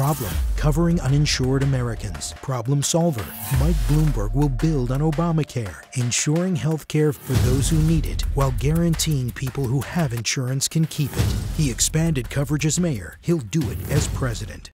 Problem, covering uninsured Americans. Problem solver, Mike Bloomberg will build on Obamacare, ensuring health care for those who need it while guaranteeing people who have insurance can keep it. He expanded coverage as mayor. He'll do it as president.